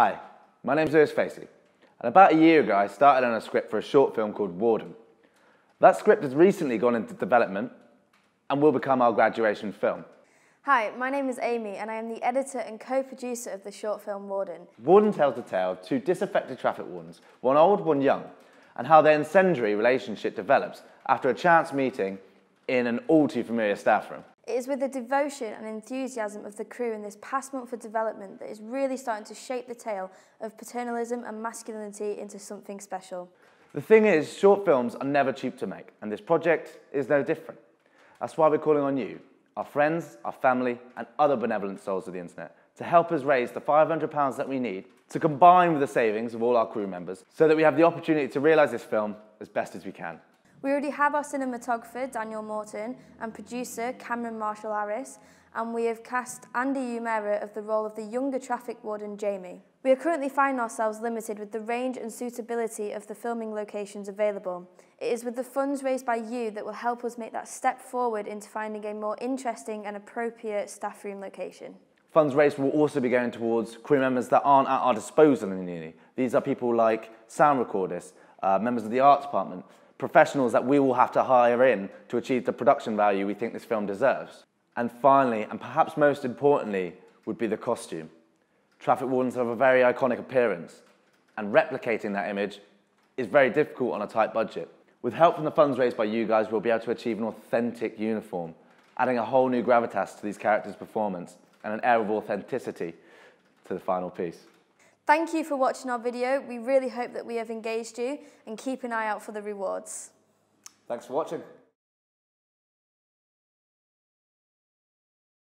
Hi, my name's Louis Facey, and about a year ago I started on a script for a short film called Warden. That script has recently gone into development and will become our graduation film. Hi, my name is Amy and I am the editor and co-producer of the short film Warden. Warden tells the tale of two disaffected traffic wardens, one old, one young, and how their incendiary relationship develops after a chance meeting in an all too familiar staff room. It is with the devotion and enthusiasm of the crew in this past month of development that is really starting to shape the tale of paternalism and masculinity into something special. The thing is, short films are never cheap to make, and this project is no different. That's why we're calling on you, our friends, our family, and other benevolent souls of the internet, to help us raise the £500 that we need to combine with the savings of all our crew members so that we have the opportunity to realise this film as best as we can. We already have our cinematographer, Daniel Morton, and producer, Cameron Marshall Harris, and we have cast Andy Umera of the role of the younger traffic warden, Jamie. We are currently finding ourselves limited with the range and suitability of the filming locations available. It is with the funds raised by you that will help us make that step forward into finding a more interesting and appropriate staff room location. Funds raised will also be going towards crew members that aren't at our disposal in the uni. These are people like sound recordists, uh, members of the arts department, professionals that we will have to hire in to achieve the production value we think this film deserves. And finally, and perhaps most importantly, would be the costume. Traffic wardens have a very iconic appearance, and replicating that image is very difficult on a tight budget. With help from the funds raised by you guys, we'll be able to achieve an authentic uniform, adding a whole new gravitas to these characters' performance and an air of authenticity to the final piece. Thank you for watching our video. We really hope that we have engaged you and keep an eye out for the rewards. Thanks for watching.